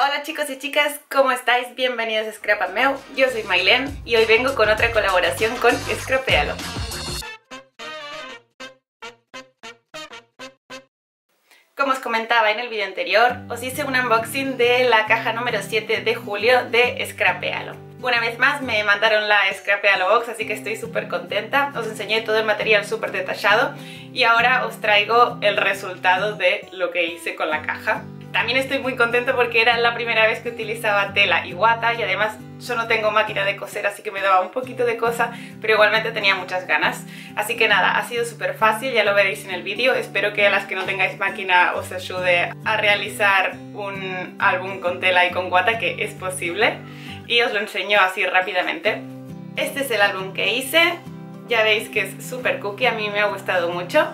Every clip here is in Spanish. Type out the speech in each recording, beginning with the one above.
Hola chicos y chicas, ¿cómo estáis? Bienvenidos a Scrap Meu. Yo soy Mailen y hoy vengo con otra colaboración con Scrapealo. Como os comentaba en el vídeo anterior, os hice un unboxing de la caja número 7 de julio de Scrapealo. Una vez más me mandaron la Scrapealo Box, así que estoy súper contenta. Os enseñé todo el material súper detallado y ahora os traigo el resultado de lo que hice con la caja. También estoy muy contenta porque era la primera vez que utilizaba tela y guata y además yo no tengo máquina de coser así que me daba un poquito de cosa pero igualmente tenía muchas ganas. Así que nada, ha sido súper fácil, ya lo veréis en el vídeo. Espero que a las que no tengáis máquina os ayude a realizar un álbum con tela y con guata que es posible y os lo enseño así rápidamente. Este es el álbum que hice ya veis que es súper cookie, a mí me ha gustado mucho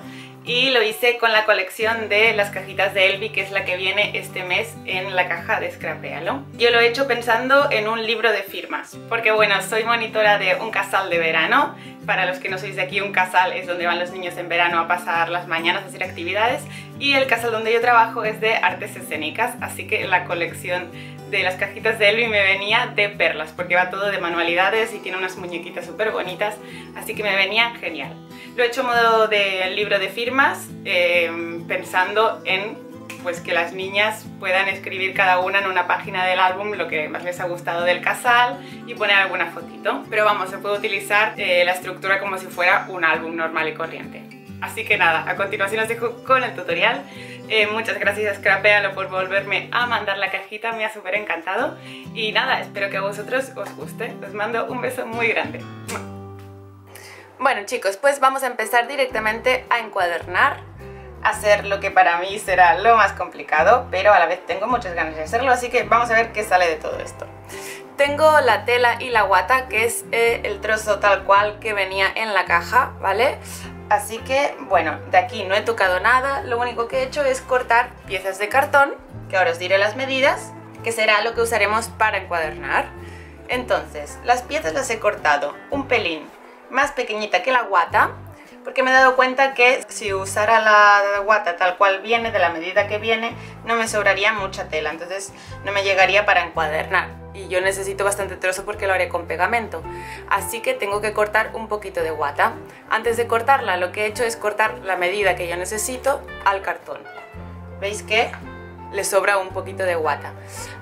y lo hice con la colección de las cajitas de Elvi, que es la que viene este mes en la caja de Scrapealo. Yo lo he hecho pensando en un libro de firmas, porque bueno, soy monitora de un casal de verano. Para los que no sois de aquí, un casal es donde van los niños en verano a pasar las mañanas a hacer actividades y el casal donde yo trabajo es de artes escénicas, así que la colección de las cajitas de Elvi me venía de perlas, porque va todo de manualidades y tiene unas muñequitas súper bonitas, así que me venía genial. Lo he hecho modo de libro de firmas, eh, pensando en pues que las niñas puedan escribir cada una en una página del álbum lo que más les ha gustado del casal y poner alguna fotito. Pero vamos, se puede utilizar eh, la estructura como si fuera un álbum normal y corriente. Así que nada, a continuación os dejo con el tutorial. Eh, muchas gracias Scrapealo por volverme a mandar la cajita, me ha súper encantado. Y nada, espero que a vosotros os guste. Os mando un beso muy grande. Bueno chicos, pues vamos a empezar directamente a encuadernar, hacer lo que para mí será lo más complicado, pero a la vez tengo muchas ganas de hacerlo, así que vamos a ver qué sale de todo esto. Tengo la tela y la guata, que es eh, el trozo tal cual que venía en la caja, ¿vale? Así que, bueno, de aquí no he tocado nada, lo único que he hecho es cortar piezas de cartón, que ahora os diré las medidas, que será lo que usaremos para encuadernar. Entonces, las piezas las he cortado un pelín más pequeñita que la guata porque me he dado cuenta que si usara la guata tal cual viene, de la medida que viene, no me sobraría mucha tela, entonces no me llegaría para encuadernar. Y yo necesito bastante trozo porque lo haré con pegamento. Así que tengo que cortar un poquito de guata. Antes de cortarla, lo que he hecho es cortar la medida que yo necesito al cartón. ¿Veis que le sobra un poquito de guata.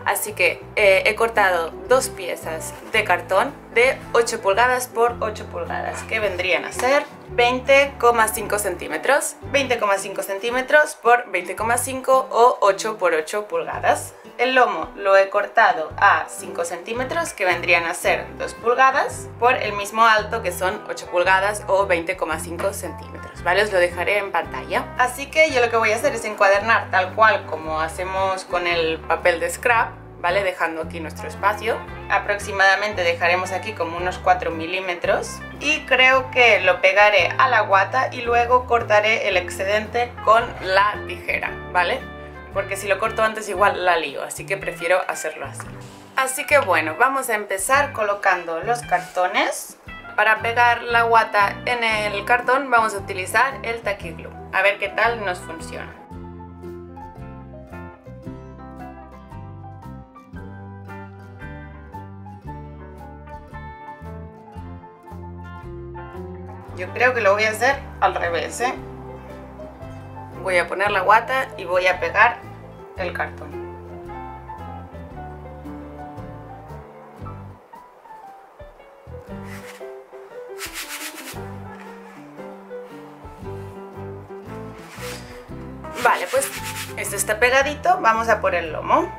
Así que eh, he cortado dos piezas de cartón de 8 pulgadas por 8 pulgadas, que vendrían a ser 20,5 centímetros. 20,5 centímetros por 20,5 o 8 por 8 pulgadas. El lomo lo he cortado a 5 centímetros, que vendrían a ser 2 pulgadas, por el mismo alto que son 8 pulgadas o 20,5 centímetros, ¿vale? Os lo dejaré en pantalla. Así que yo lo que voy a hacer es encuadernar tal cual como hacemos con el papel de scrap, ¿vale? Dejando aquí nuestro espacio. Aproximadamente dejaremos aquí como unos 4 milímetros y creo que lo pegaré a la guata y luego cortaré el excedente con la tijera, ¿vale? porque si lo corto antes igual la lío, así que prefiero hacerlo así. Así que bueno, vamos a empezar colocando los cartones. Para pegar la guata en el cartón vamos a utilizar el taquiglue. A ver qué tal nos funciona. Yo creo que lo voy a hacer al revés, ¿eh? voy a poner la guata y voy a pegar el cartón. Vale, pues esto está pegadito, vamos a por el lomo.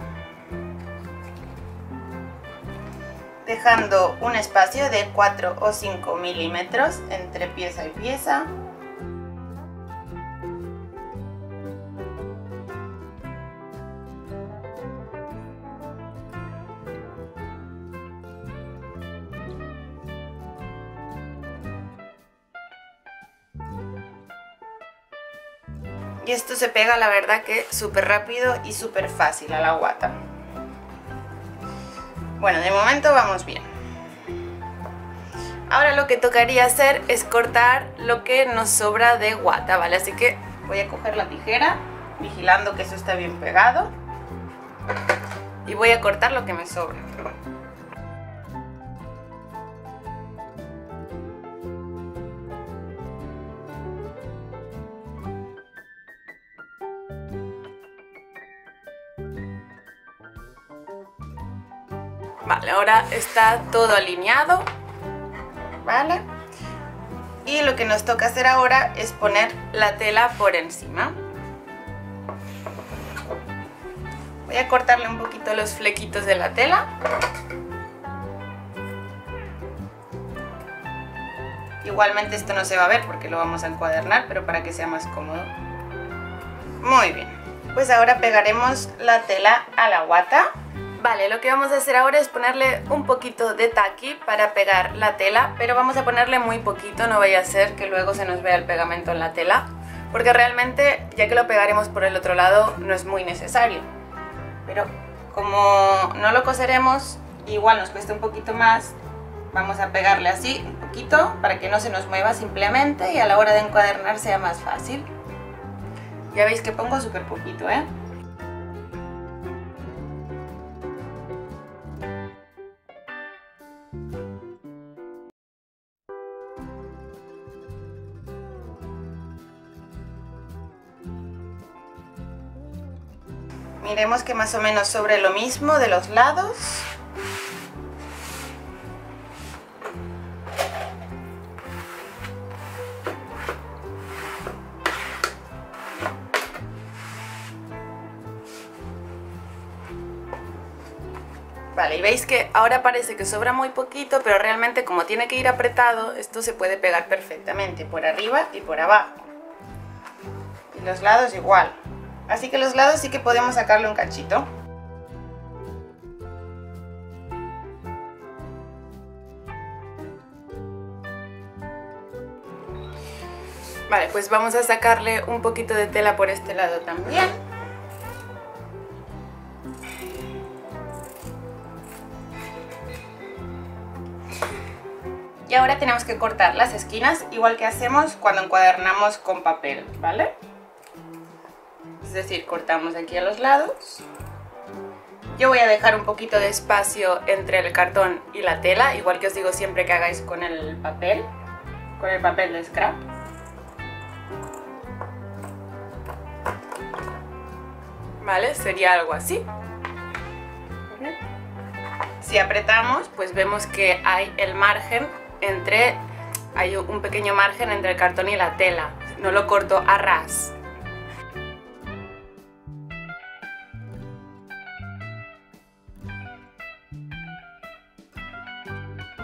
Dejando un espacio de 4 o 5 milímetros entre pieza y pieza. Se pega la verdad que súper rápido y súper fácil a la guata. Bueno, de momento vamos bien. Ahora lo que tocaría hacer es cortar lo que nos sobra de guata, ¿vale? Así que voy a coger la tijera, vigilando que eso está bien pegado. y voy a cortar lo que me sobra. Vale, ahora está todo alineado. Vale. Y lo que nos toca hacer ahora es poner la tela por encima. Voy a cortarle un poquito los flequitos de la tela. Igualmente esto no se va a ver porque lo vamos a encuadernar, pero para que sea más cómodo. Muy bien. Pues ahora pegaremos la tela a la guata. Vale, lo que vamos a hacer ahora es ponerle un poquito de taqui para pegar la tela, pero vamos a ponerle muy poquito, no vaya a ser que luego se nos vea el pegamento en la tela, porque realmente, ya que lo pegaremos por el otro lado, no es muy necesario. Pero como no lo coseremos, igual nos cuesta un poquito más, vamos a pegarle así un poquito para que no se nos mueva simplemente y a la hora de encuadernar sea más fácil. Ya veis que pongo súper poquito, ¿eh? Miremos que más o menos sobre lo mismo de los lados. Vale, y veis que ahora parece que sobra muy poquito, pero realmente como tiene que ir apretado, esto se puede pegar perfectamente por arriba y por abajo. Y los lados igual. Así que los lados sí que podemos sacarle un cachito. Vale, pues vamos a sacarle un poquito de tela por este lado también. Y ahora tenemos que cortar las esquinas igual que hacemos cuando encuadernamos con papel, ¿vale? Es decir, cortamos aquí a los lados. Yo voy a dejar un poquito de espacio entre el cartón y la tela, igual que os digo siempre que hagáis con el papel, con el papel de scrap. ¿Vale? Sería algo así. Si apretamos, pues vemos que hay el margen entre, hay un pequeño margen entre el cartón y la tela. No lo corto a ras,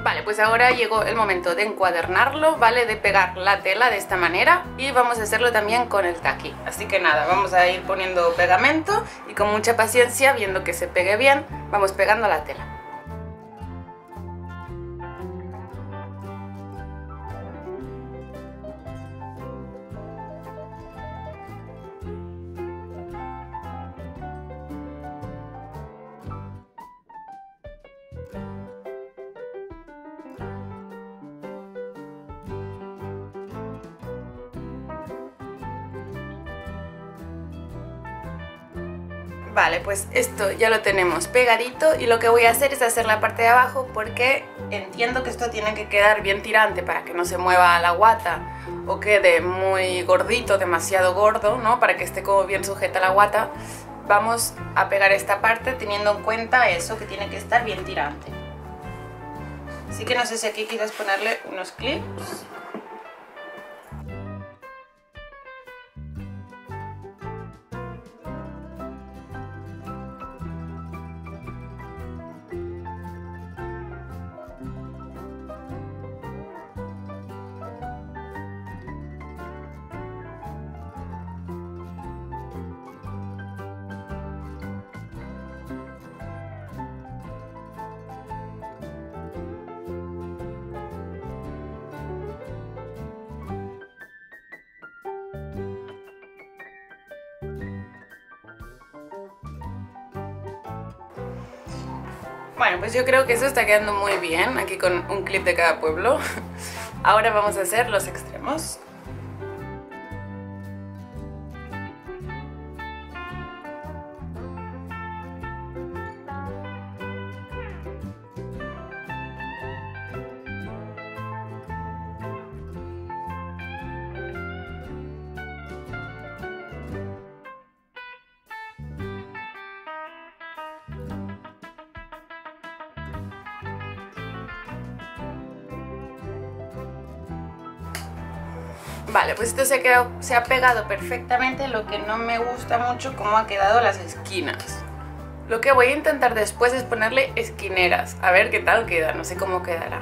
Vale, pues ahora llegó el momento de encuadernarlo, ¿vale? De pegar la tela de esta manera y vamos a hacerlo también con el taqui. Así que nada, vamos a ir poniendo pegamento y con mucha paciencia, viendo que se pegue bien, vamos pegando la tela. Pues esto ya lo tenemos pegadito y lo que voy a hacer es hacer la parte de abajo porque entiendo que esto tiene que quedar bien tirante para que no se mueva la guata o quede muy gordito, demasiado gordo, ¿no? Para que esté como bien sujeta la guata. Vamos a pegar esta parte teniendo en cuenta eso, que tiene que estar bien tirante. Así que no sé si aquí quieres ponerle unos clips. Bueno, pues yo creo que eso está quedando muy bien, aquí con un clip de cada pueblo. Ahora vamos a hacer los extremos. Vale, pues esto se ha, quedado, se ha pegado perfectamente, lo que no me gusta mucho cómo ha quedado las esquinas. Lo que voy a intentar después es ponerle esquineras, a ver qué tal queda, no sé cómo quedará.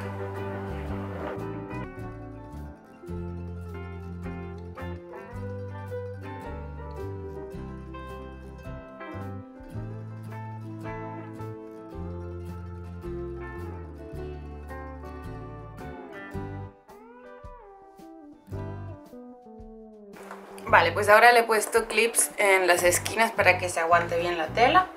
Pues ahora le he puesto clips en las esquinas para que se aguante bien la tela.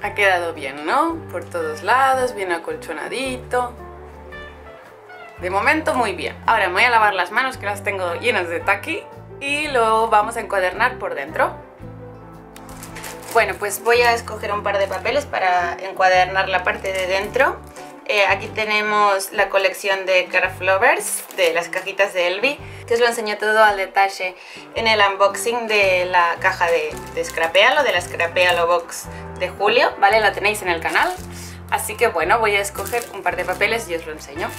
Ha quedado bien, ¿no? Por todos lados, bien acolchonadito. De momento muy bien. Ahora me voy a lavar las manos que las tengo llenas de taqui y lo vamos a encuadernar por dentro. Bueno, pues voy a escoger un par de papeles para encuadernar la parte de dentro. Eh, aquí tenemos la colección de Craft Lovers, de las cajitas de Elvi, que os lo enseño todo al detalle en el unboxing de la caja de, de de la Scrapealo Box de julio, ¿vale? La tenéis en el canal. Así que bueno, voy a escoger un par de papeles y os lo enseño.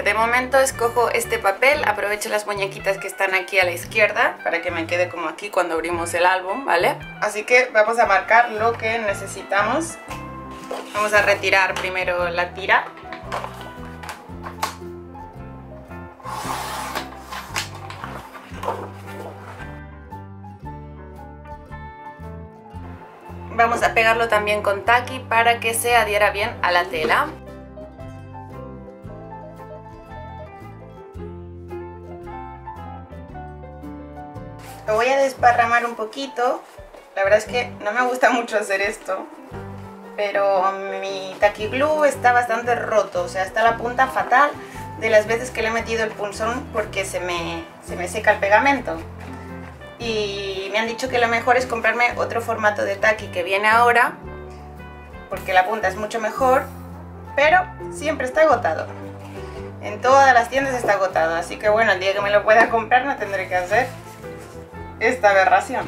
De momento escojo este papel, aprovecho las muñequitas que están aquí a la izquierda para que me quede como aquí cuando abrimos el álbum, ¿vale? Así que vamos a marcar lo que necesitamos. Vamos a retirar primero la tira. Vamos a pegarlo también con taqui para que se adhiera bien a la tela. Voy a desparramar un poquito. La verdad es que no me gusta mucho hacer esto. Pero mi tacky glue está bastante roto. O sea, está la punta fatal de las veces que le he metido el punzón porque se me, se me seca el pegamento. Y me han dicho que lo mejor es comprarme otro formato de tacky que viene ahora. Porque la punta es mucho mejor. Pero siempre está agotado. En todas las tiendas está agotado. Así que bueno, el día que me lo pueda comprar no tendré que hacer esta aberración.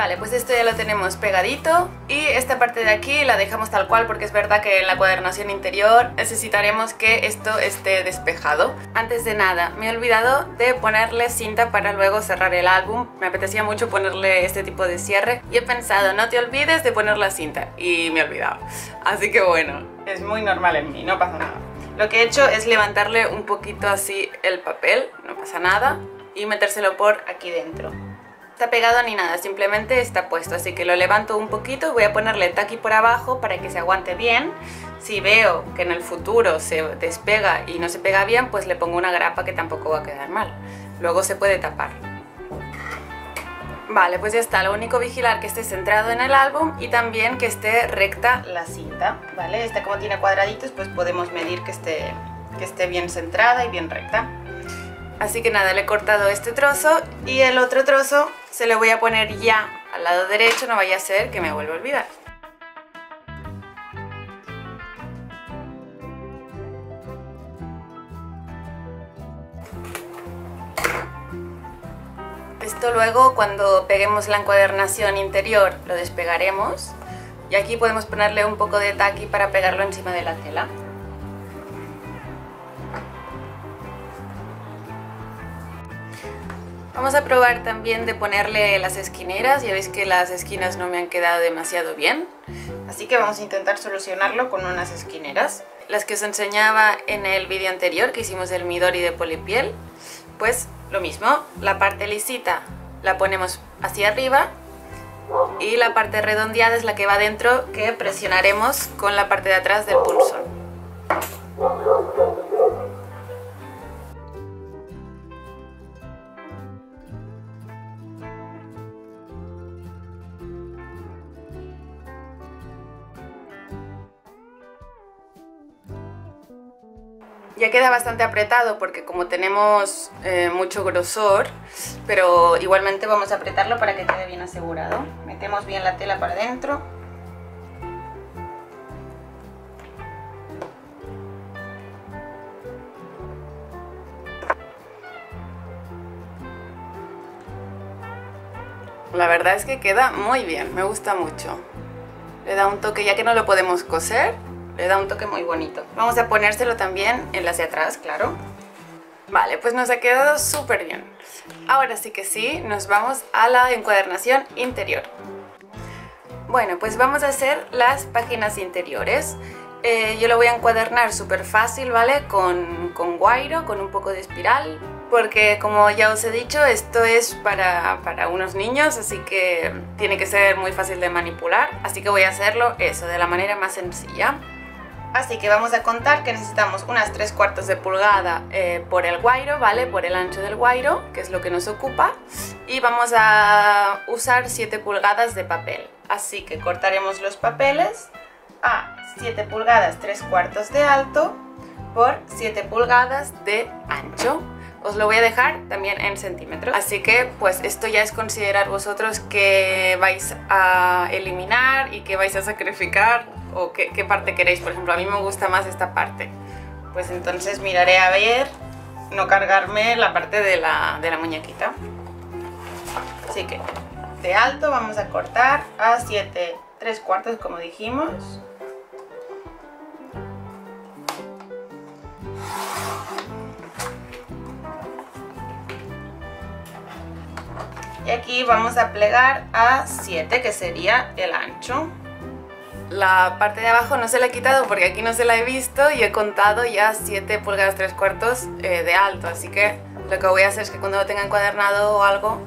Vale, pues esto ya lo tenemos pegadito y esta parte de aquí la dejamos tal cual porque es verdad que en la cuadernación interior necesitaremos que esto esté despejado. Antes de nada, me he olvidado de ponerle cinta para luego cerrar el álbum. Me apetecía mucho ponerle este tipo de cierre y he pensado, no te olvides de poner la cinta y me he olvidado. Así que bueno, es muy normal en mí, no pasa nada. Lo que he hecho es levantarle un poquito así el papel, no pasa nada, y metérselo por aquí dentro está pegado ni nada, simplemente está puesto, así que lo levanto un poquito, voy a ponerle taqui por abajo para que se aguante bien. Si veo que en el futuro se despega y no se pega bien, pues le pongo una grapa que tampoco va a quedar mal. Luego se puede tapar. Vale, pues ya está, lo único vigilar que esté centrado en el álbum y también que esté recta la cinta, ¿vale? Esta como tiene cuadraditos, pues podemos medir que esté, que esté bien centrada y bien recta. Así que nada, le he cortado este trozo y el otro trozo se lo voy a poner ya al lado derecho, no vaya a ser que me vuelva a olvidar. Esto luego cuando peguemos la encuadernación interior lo despegaremos y aquí podemos ponerle un poco de taqui para pegarlo encima de la tela. Vamos a probar también de ponerle las esquineras, ya veis que las esquinas no me han quedado demasiado bien. Así que vamos a intentar solucionarlo con unas esquineras. Las que os enseñaba en el vídeo anterior que hicimos del Midori de polipiel, pues lo mismo, la parte lisita la ponemos hacia arriba y la parte redondeada es la que va dentro que presionaremos con la parte de atrás del pulso. Ya queda bastante apretado porque como tenemos eh, mucho grosor, pero igualmente vamos a apretarlo para que quede bien asegurado. Metemos bien la tela para adentro. La verdad es que queda muy bien, me gusta mucho. Le da un toque, ya que no lo podemos coser, le da un toque muy bonito. Vamos a ponérselo también en la de atrás, claro. Vale, pues nos ha quedado súper bien. Ahora sí que sí, nos vamos a la encuadernación interior. Bueno, pues vamos a hacer las páginas interiores. Eh, yo lo voy a encuadernar súper fácil, ¿vale? Con, con guairo, con un poco de espiral, porque como ya os he dicho, esto es para, para, unos niños, así que tiene que ser muy fácil de manipular, así que voy a hacerlo eso, de la manera más sencilla. Así que vamos a contar que necesitamos unas 3 cuartos de pulgada eh, por el guairo, ¿vale? Por el ancho del guairo, que es lo que nos ocupa, y vamos a usar 7 pulgadas de papel. Así que cortaremos los papeles a 7 pulgadas 3 cuartos de alto por 7 pulgadas de ancho os lo voy a dejar también en centímetros. Así que pues esto ya es considerar vosotros que vais a eliminar y que vais a sacrificar o qué, parte queréis. Por ejemplo, a mí me gusta más esta parte. Pues entonces miraré a ver no cargarme la parte de la, de la muñequita. Así que de alto vamos a cortar a 7, 3 cuartos como dijimos. Y aquí vamos a plegar a 7 que sería el ancho. La parte de abajo no se la he quitado porque aquí no se la he visto y he contado ya 7 pulgadas 3 cuartos eh, de alto. Así que lo que voy a hacer es que cuando lo tenga encuadernado o algo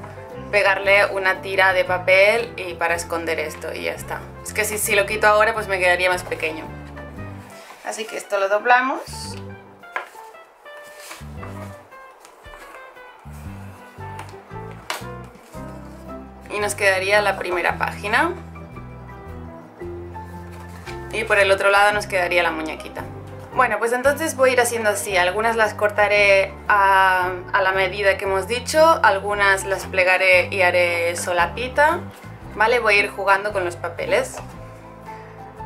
pegarle una tira de papel y para esconder esto y ya está. Es que si, si lo quito ahora pues me quedaría más pequeño. Así que esto lo doblamos y nos quedaría la primera página y por el otro lado nos quedaría la muñequita. Bueno, pues entonces voy a ir haciendo así. Algunas las cortaré a, la medida que hemos dicho, algunas las plegaré y haré solapita, ¿vale? Voy a ir jugando con los papeles.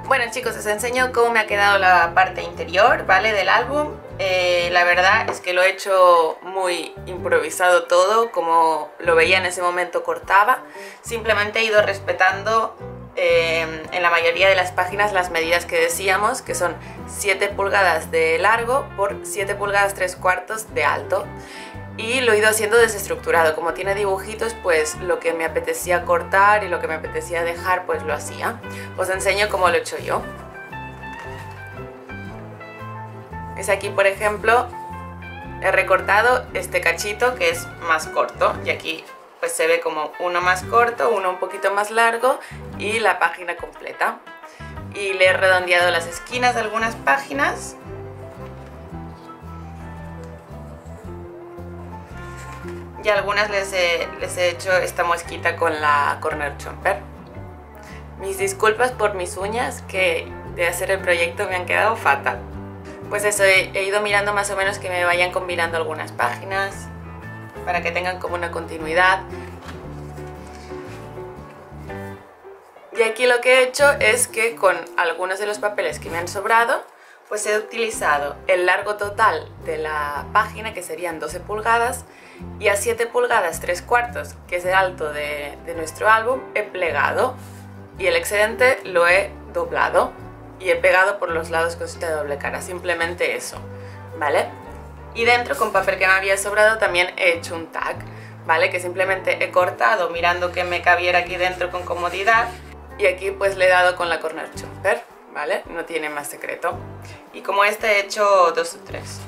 Bueno chicos, os enseño cómo me ha quedado la parte interior, ¿vale? Del álbum. Eh, la verdad es que lo he hecho muy improvisado todo, como lo veía en ese momento cortaba. Simplemente he ido respetando eh, en la mayoría de las páginas las medidas que decíamos, que son 7 pulgadas de largo por 7 pulgadas 3 cuartos de alto. Y lo he ido haciendo desestructurado, como tiene dibujitos, pues lo que me apetecía cortar y lo que me apetecía dejar, pues lo hacía. Os enseño cómo lo he hecho yo. Es aquí, por ejemplo, he recortado este cachito que es más corto y aquí pues se ve como uno más corto, uno un poquito más largo y la página completa. Y le he redondeado las esquinas de algunas páginas. Y algunas les he, les he hecho esta mosquita con la corner chomper. Mis disculpas por mis uñas que de hacer el proyecto me han quedado fatal pues eso, he, ido mirando más o menos que me vayan combinando algunas páginas para que tengan como una continuidad. Y aquí lo que he hecho es que con algunos de los papeles que me han sobrado, pues he utilizado el largo total de la página, que serían 12 pulgadas, y a 7 pulgadas 3 cuartos, que es el alto de, de nuestro álbum, he plegado y el excedente lo he doblado y he pegado por los lados con esta doble cara, simplemente eso, ¿vale? Y dentro con papel que me había sobrado también he hecho un tag, ¿vale? Que simplemente he cortado mirando que me cabiera aquí dentro con comodidad y aquí pues le he dado con la corner chopper, ¿vale? No tiene más secreto. Y como este he hecho dos o tres.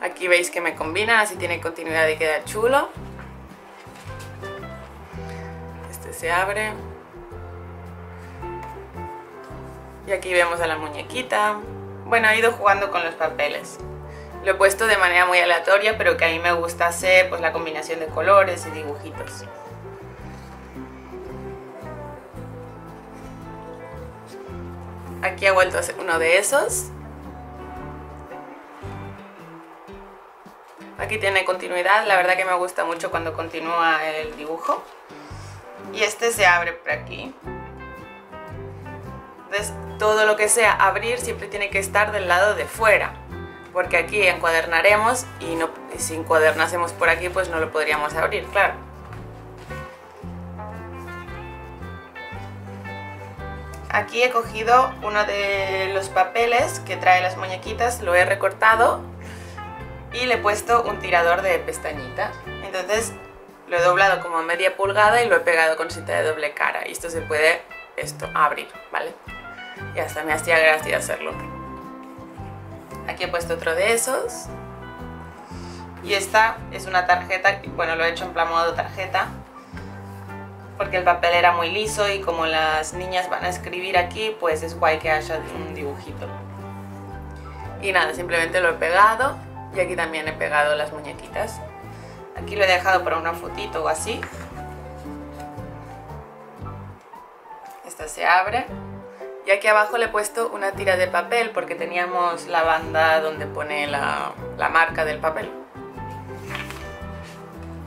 Aquí veis que me combina, así tiene continuidad y queda chulo. Este se abre. Y aquí vemos a la muñequita. Bueno, he ido jugando con los papeles. Lo he puesto de manera muy aleatoria, pero que a mí me gusta hacer pues, la combinación de colores y dibujitos. Aquí he vuelto a hacer uno de esos. Aquí tiene continuidad, la verdad que me gusta mucho cuando continúa el dibujo. Y este se abre por aquí. Entonces, todo lo que sea abrir siempre tiene que estar del lado de fuera. Porque aquí encuadernaremos y, no, si encuadernásemos por aquí, pues no lo podríamos abrir, claro. Aquí he cogido uno de los papeles que trae las muñequitas, lo he recortado y le he puesto un tirador de pestañita. Entonces lo he doblado como media pulgada y lo he pegado con cinta de doble cara. Y esto se puede esto, abrir, ¿vale? Y hasta me hacía gracia hacerlo. Aquí he puesto otro de esos. Y esta es una tarjeta, bueno, lo he hecho en plan modo tarjeta porque el papel era muy liso y como las niñas van a escribir aquí, pues es guay que haya un dibujito. Y nada, simplemente lo he pegado y aquí también he pegado las muñequitas. Aquí lo he dejado para una fotito o así. Esta se abre. Y aquí abajo le he puesto una tira de papel porque teníamos la banda donde pone la, la marca del papel.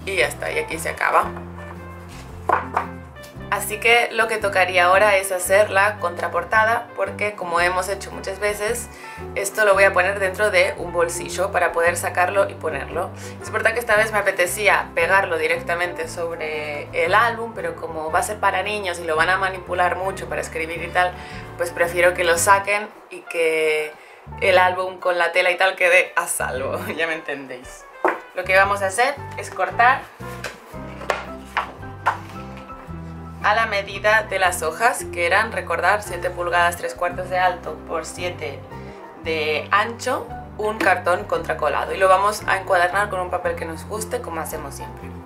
Y ya está, y aquí se acaba. Así que lo que tocaría ahora es hacer la contraportada porque como hemos hecho muchas veces, esto lo voy a poner dentro de un bolsillo para poder sacarlo y ponerlo. Es verdad que esta vez me apetecía pegarlo directamente sobre el álbum, pero como va a ser para niños y lo van a manipular mucho para escribir y tal, pues prefiero que lo saquen y que el álbum con la tela y tal quede a salvo, ya me entendéis. Lo que vamos a hacer es cortar a la medida de las hojas, que eran, recordar, 7 pulgadas 3 cuartos de alto por 7 de ancho, un cartón contracolado. Y lo vamos a encuadernar con un papel que nos guste, como hacemos siempre.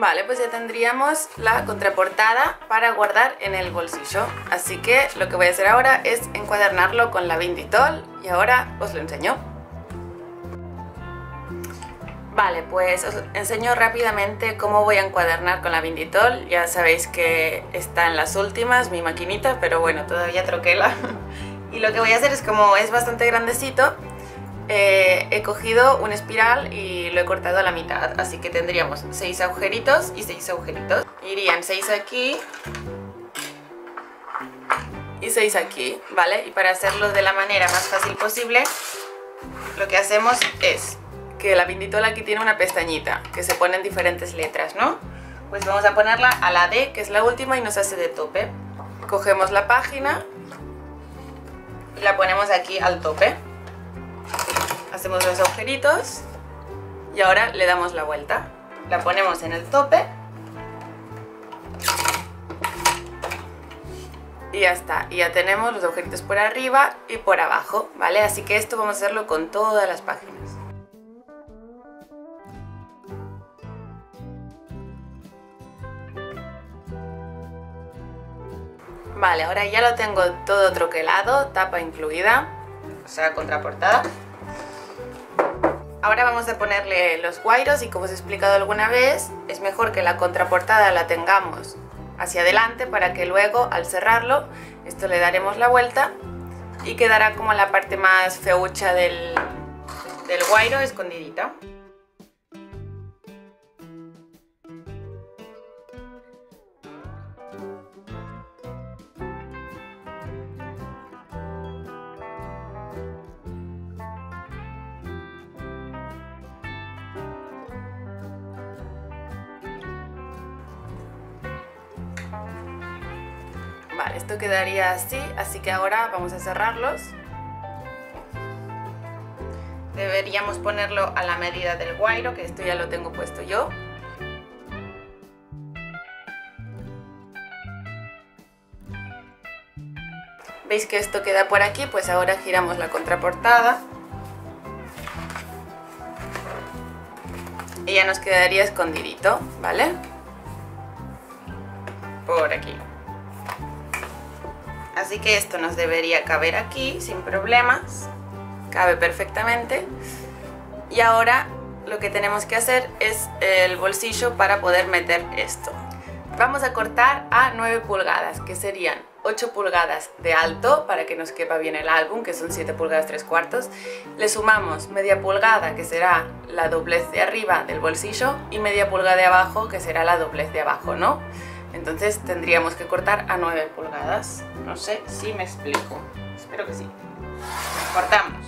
Vale, pues ya tendríamos la contraportada para guardar en el bolsillo. Así que lo que voy a hacer ahora es encuadernarlo con la Vinditol y ahora os lo enseño. Vale, pues os enseño rápidamente cómo voy a encuadernar con la Vinditol. Ya sabéis que está en las últimas mi maquinita, pero bueno, todavía troquela. Y lo que voy a hacer es como es bastante grandecito, eh, he cogido un espiral y lo he cortado a la mitad, así que tendríamos 6 agujeritos y 6 agujeritos. Irían 6 aquí y 6 aquí, ¿vale? Y para hacerlo de la manera más fácil posible, lo que hacemos es que la pinditola aquí tiene una pestañita que se pone en diferentes letras, ¿no? Pues vamos a ponerla a la D, que es la última y nos hace de tope. Cogemos la página y la ponemos aquí al tope hacemos los agujeritos y ahora le damos la vuelta. La ponemos en el tope y ya está. Y ya tenemos los agujeritos por arriba y por abajo, ¿vale? Así que esto vamos a hacerlo con todas las páginas. Vale, ahora ya lo tengo todo troquelado, tapa incluida, o sea, contraportada. Ahora vamos a ponerle los guairos y como os he explicado alguna vez, es mejor que la contraportada la tengamos hacia adelante para que luego al cerrarlo, esto le daremos la vuelta y quedará como la parte más feucha del, del guairo escondidita. Quedaría así, así que ahora vamos a cerrarlos. deberíamos ponerlo a la medida del guairo, que esto ya lo tengo puesto yo. ¿Veis que esto queda por aquí? Pues ahora giramos la contraportada. Y ya nos quedaría escondidito, ¿vale? Por aquí. Así que esto nos debería caber aquí sin problemas. Cabe perfectamente. Y ahora lo que tenemos que hacer es el bolsillo para poder meter esto. Vamos a cortar a 9 pulgadas, que serían 8 pulgadas de alto para que nos quepa bien el álbum, que son 7 pulgadas 3 cuartos. Le sumamos media pulgada, que será la doblez de arriba del bolsillo, y media pulgada de abajo, que será la doblez de abajo, ¿no? Entonces tendríamos que cortar a 9 pulgadas. No sé si me explico. Espero que sí. Cortamos.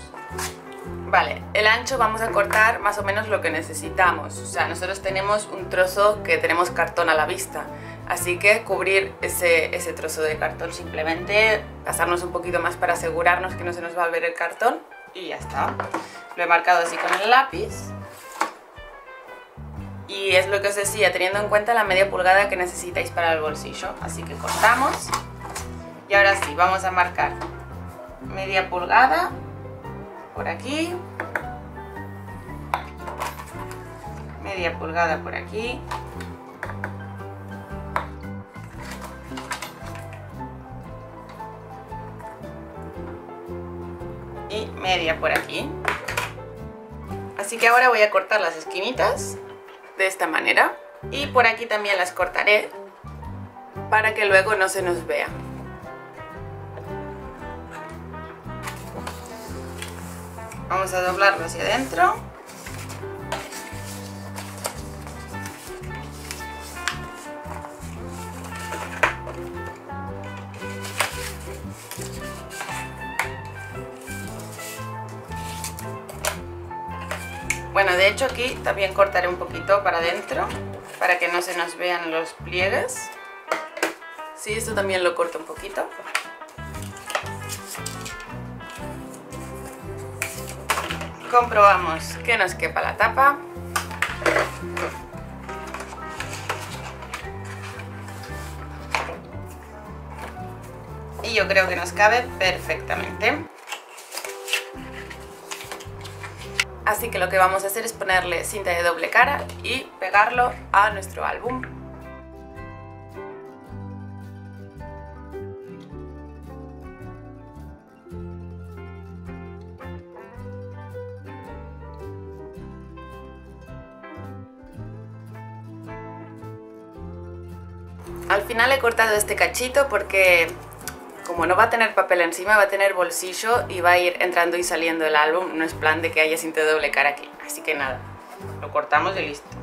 Vale, el ancho vamos a cortar más o menos lo que necesitamos. O sea, nosotros tenemos un trozo que tenemos cartón a la vista. Así que cubrir ese, ese trozo de cartón simplemente, pasarnos un poquito más para asegurarnos que no se nos va a ver el cartón y ya está. Lo he marcado así con el lápiz. Y es lo que os decía, teniendo en cuenta la media pulgada que necesitáis para el bolsillo. Así que cortamos. Y ahora sí, vamos a marcar media pulgada por aquí. Media pulgada por aquí. Y media por aquí. Así que ahora voy a cortar las esquinitas de esta manera. Y por aquí también las cortaré para que luego no se nos vea. Vamos a doblarlo hacia adentro. Bueno, de hecho aquí también cortaré un poquito para adentro para que no se nos vean los pliegues. Sí, esto también lo corto un poquito. Comprobamos que nos quepa la tapa. Y yo creo que nos cabe perfectamente. Así que lo que vamos a hacer es ponerle cinta de doble cara y pegarlo a nuestro álbum. Final he cortado este cachito porque como no va a tener papel encima, va a tener bolsillo y va a ir entrando y saliendo el álbum. No es plan de que haya cinta doble cara aquí. Así que nada, lo cortamos y listo.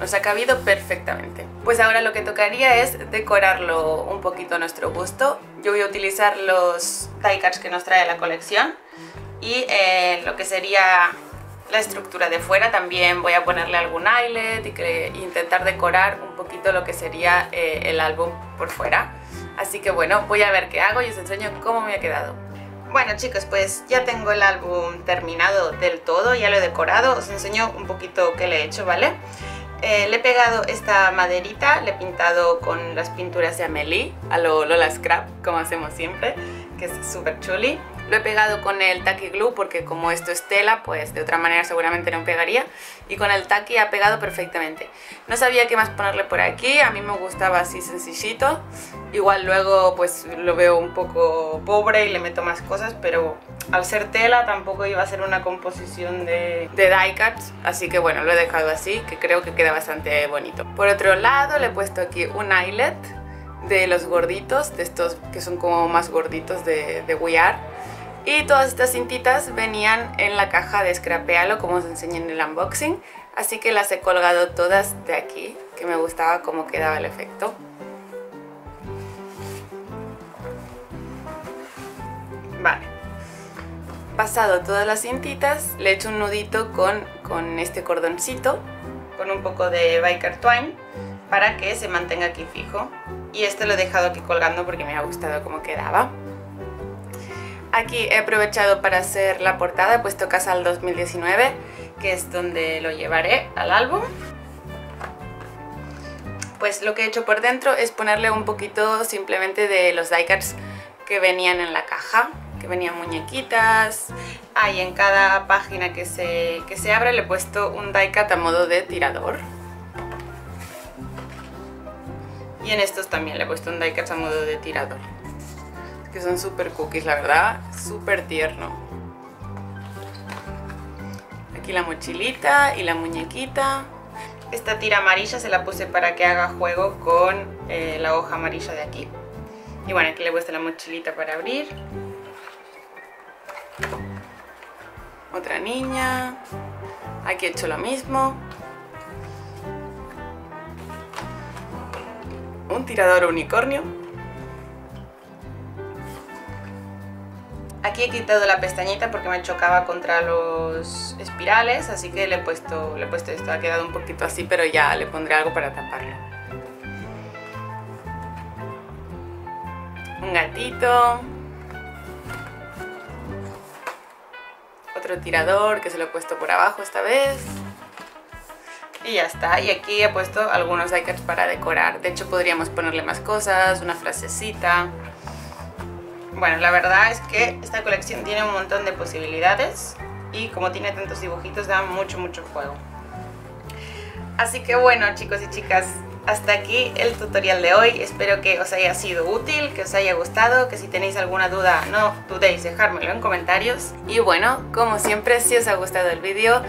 Nos ha cabido perfectamente. Pues ahora lo que tocaría es decorarlo un poquito a nuestro gusto. Yo voy a utilizar los die cuts que nos trae la colección y eh, lo que sería la estructura de fuera también voy a ponerle algún eyelet y que, intentar decorar un poquito lo que sería eh, el álbum por fuera. Así que bueno, voy a ver qué hago y os enseño cómo me ha quedado. Bueno chicos, pues ya tengo el álbum terminado del todo, ya lo he decorado, os enseño un poquito qué le he hecho, ¿vale? Eh, le he pegado esta maderita, le he pintado con las pinturas de Amelie, a lo Lola Scrap, como hacemos siempre, que es súper chuli. Lo he pegado con el Tacky Glue porque como esto es tela, pues de otra manera seguramente no pegaría. Y con el Tacky ha pegado perfectamente. No sabía qué más ponerle por aquí, a mí me gustaba así sencillito. Igual luego pues lo veo un poco pobre y le meto más cosas, pero al ser tela tampoco iba a ser una composición de, de die cuts. Así que bueno, lo he dejado así, que creo que queda bastante bonito. Por otro lado le he puesto aquí un eyelet de los gorditos, de estos que son como más gorditos de, de We Are y todas estas cintitas venían en la caja de Scrapealo como os enseñé en el unboxing. Así que las he colgado todas de aquí, que me gustaba cómo quedaba el efecto. Vale. Pasado todas las cintitas, le he hecho un nudito con, con este cordoncito, con un poco de biker twine, para que se mantenga aquí fijo. Y este lo he dejado aquí colgando porque me ha gustado cómo quedaba. Aquí he aprovechado para hacer la portada, he puesto Casal 2019, que es donde lo llevaré al álbum. Pues lo que he hecho por dentro es ponerle un poquito simplemente de los diecards que venían en la caja, que venían muñequitas. Ahí en cada página que se, que se abre le he puesto un die-cut a modo de tirador. Y en estos también le he puesto un die-cut a modo de tirador. Que son súper cookies, la verdad, súper tierno. Aquí la mochilita y la muñequita. Esta tira amarilla se la puse para que haga juego con eh, la hoja amarilla de aquí. Y bueno, aquí le he puesto la mochilita para abrir. Otra niña. Aquí he hecho lo mismo. Un tirador unicornio. Aquí he quitado la pestañita porque me chocaba contra los espirales, así que le he puesto, le he puesto esto. Ha quedado un poquito así, pero ya le pondré algo para taparlo. Un gatito. Otro tirador que se lo he puesto por abajo esta vez. Y ya está, y aquí he puesto algunos icons para decorar. De hecho podríamos ponerle más cosas, una frasecita. Bueno, la verdad es que esta colección tiene un montón de posibilidades y como tiene tantos dibujitos da mucho, mucho juego. Así que bueno chicos y chicas, hasta aquí el tutorial de hoy. Espero que os haya sido útil, que os haya gustado, que si tenéis alguna duda no dudéis dejármelo en comentarios. Y bueno, como siempre, si os ha gustado el vídeo,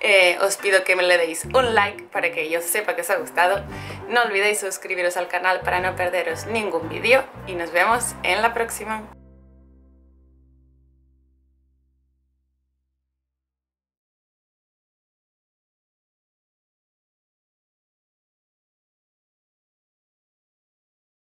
eh, os pido que me le deis un like para que yo sepa que os ha gustado. No olvidéis suscribiros al canal para no perderos ningún vídeo y nos vemos en la próxima.